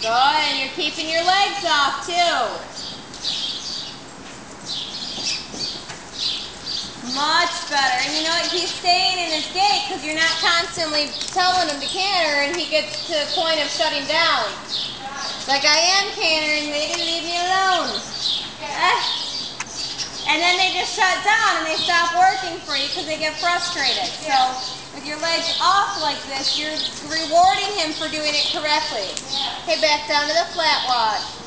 Good, and you're keeping your legs off too. Much better. And you know what? He's staying in his gait because you're not constantly telling him to canter and he gets to the point of shutting down. Like I am cantering, they didn't leave me alone. Eh. And then they just shut down and they stop working for you because they get frustrated. So with your legs off like this, you're rewarding him for doing it correctly. Okay, back down to the flat walk.